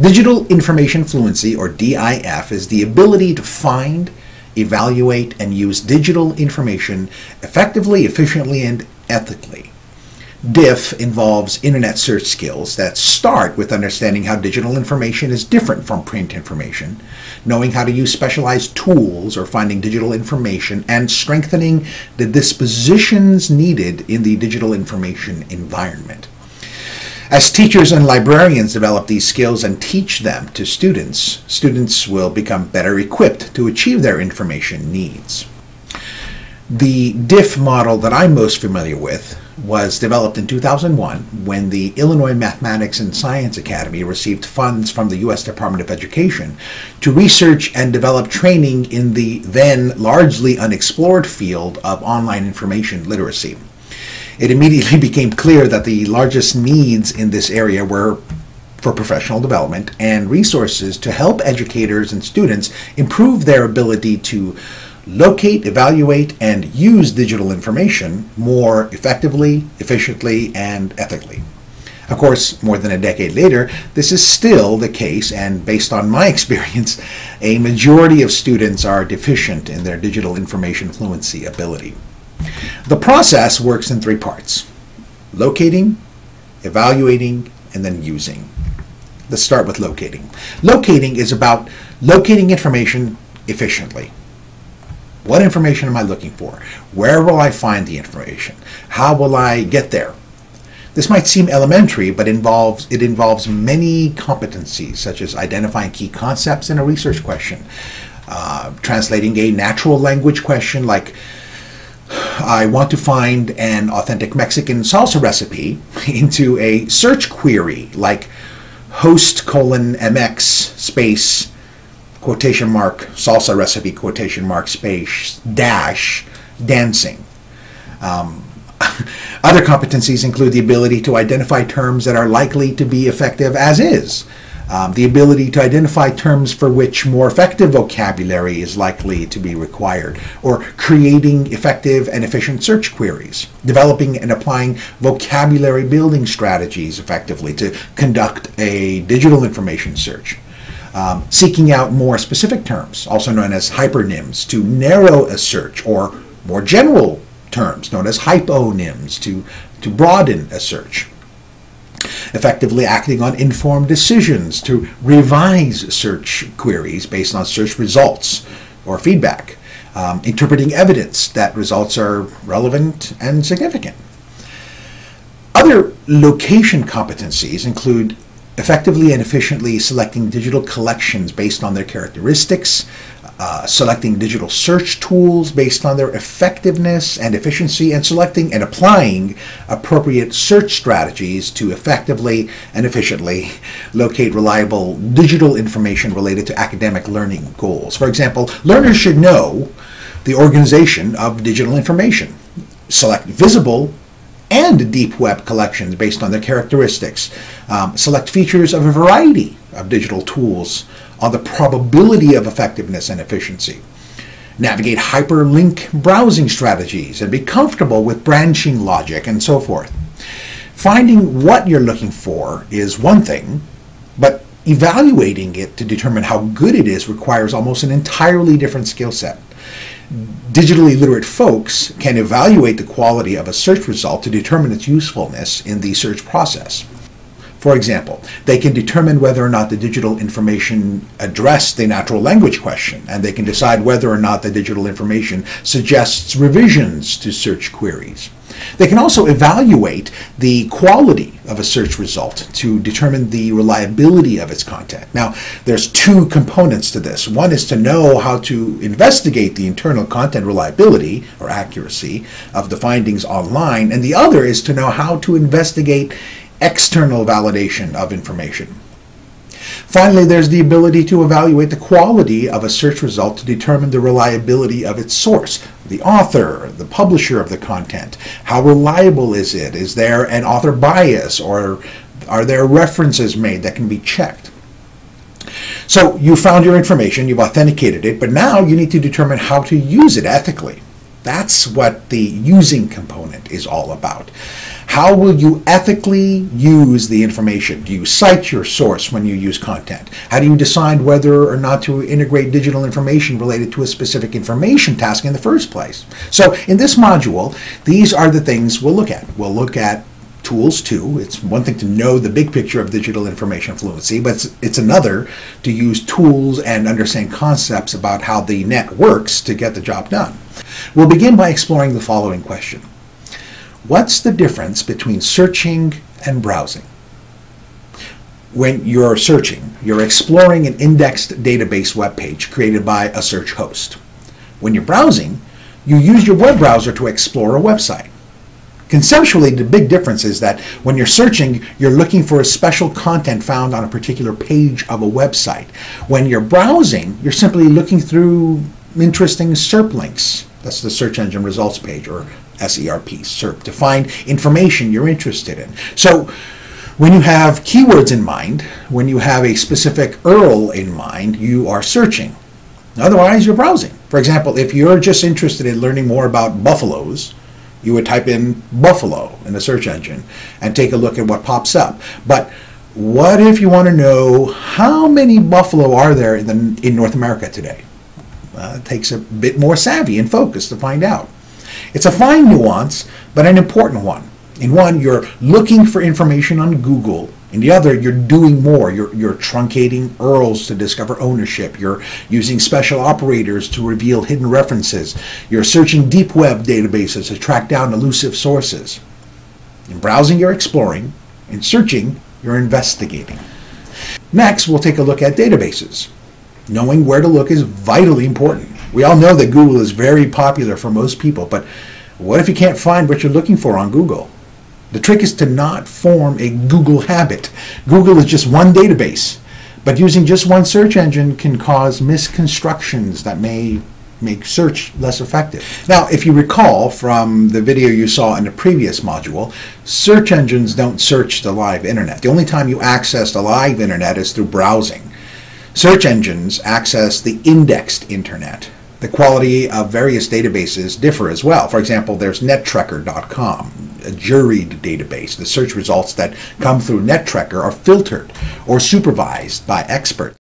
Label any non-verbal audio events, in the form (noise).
Digital Information Fluency, or DIF, is the ability to find, evaluate, and use digital information effectively, efficiently, and ethically. DIF involves internet search skills that start with understanding how digital information is different from print information, knowing how to use specialized tools or finding digital information, and strengthening the dispositions needed in the digital information environment. As teachers and librarians develop these skills and teach them to students, students will become better equipped to achieve their information needs. The DIF model that I'm most familiar with was developed in 2001 when the Illinois Mathematics and Science Academy received funds from the U.S. Department of Education to research and develop training in the then largely unexplored field of online information literacy it immediately (laughs) became clear that the largest needs in this area were for professional development and resources to help educators and students improve their ability to locate, evaluate, and use digital information more effectively, efficiently, and ethically. Of course, more than a decade later, this is still the case, and based on my (laughs) experience, a majority of students are deficient in their digital information fluency ability. The process works in three parts locating, evaluating, and then using. Let's start with locating. Locating is about locating information efficiently. What information am I looking for? Where will I find the information? How will I get there? This might seem elementary, but involves, it involves many competencies, such as identifying key concepts in a research question, uh, translating a natural language question like I want to find an authentic Mexican salsa recipe (laughs) into a search query like host colon mx space quotation mark salsa recipe quotation mark space dash dancing. Um, (laughs) other competencies include the ability to identify terms that are likely to be effective as is um, the ability to identify terms for which more effective vocabulary is likely to be required, or creating effective and efficient search queries, developing and applying vocabulary building strategies effectively to conduct a digital information search. Um, seeking out more specific terms, also known as hypernyms, to narrow a search, or more general terms, known as hyponyms, to, to broaden a search effectively acting on informed decisions to revise search queries based on search results or feedback, um, interpreting evidence that results are relevant and significant. Other location competencies include effectively and efficiently selecting digital collections based on their characteristics, uh, selecting digital search tools based on their effectiveness and efficiency, and selecting and applying appropriate search strategies to effectively and efficiently locate reliable digital information related to academic learning goals. For example, learners should know the organization of digital information, select visible and deep web collections based on their characteristics, um, select features of a variety of digital tools on the probability of effectiveness and efficiency. Navigate hyperlink browsing strategies and be comfortable with branching logic and so forth. Finding what you're looking for is one thing, but evaluating it to determine how good it is requires almost an entirely different skill set. Digitally literate folks can evaluate the quality of a search result to determine its usefulness in the search process. For example, they can determine whether or not the digital information addressed the natural language question, and they can decide whether or not the digital information suggests revisions to search queries. They can also evaluate the quality of a search result to determine the reliability of its content. Now, there's two components to this. One is to know how to investigate the internal content reliability or accuracy of the findings online, and the other is to know how to investigate external validation of information. Finally, there's the ability to evaluate the quality of a search result to determine the reliability of its source, the author, the publisher of the content. How reliable is it? Is there an author bias or are there references made that can be checked? So you found your information, you've authenticated it, but now you need to determine how to use it ethically. That's what the using component is all about. How will you ethically use the information? Do you cite your source when you use content? How do you decide whether or not to integrate digital information related to a specific information task in the first place? So in this module, these are the things we'll look at. We'll look at tools too. It's one thing to know the big picture of digital information fluency, but it's, it's, another to use tools and understand concepts about how the net works to get the job done. We'll begin by exploring the following question. What's the difference between searching and browsing? When you're searching, you're exploring an indexed database web page created by a search host. When you're browsing, you use your web browser to explore a website. Conceptually, the big difference is that when you're searching, you're looking for a special content found on a particular page of a website. When you're browsing, you're simply looking through interesting SERP links. That's the search engine results page, or SERP, SERP, to find information you're interested in. So when you have keywords in mind, when you have a specific URL in mind, you are searching. Otherwise, you're browsing. For example, if you're just interested in learning more about buffaloes, you would type in buffalo in the search engine and take a look at what pops up. But what if you want to know how many buffalo are there in, the, in North America today? Uh, it takes a bit more savvy and focus to find out. It's a fine nuance, but an important one. In one, you're looking for information on Google in the other, you're doing more. You're, you're truncating URLs to discover ownership. You're using special operators to reveal hidden references. You're searching deep web databases to track down elusive sources. In browsing, you're exploring. In searching, you're investigating. Next, we'll take a look at databases. Knowing where to look is vitally important. We all know that Google is very popular for most people, but what if you can't find what you're looking for on Google? The trick is to not form a Google habit. Google is just one database, but using just one search engine can cause misconstructions that may make search less effective. Now, if you recall from the video you saw in the previous module, search engines don't search the live internet. The only time you access the live internet is through browsing. Search engines access the indexed internet. The quality of various databases differ as well. For example, there's nettrekker.com a juried database. The search results that come through NetTrekker are filtered or supervised by experts.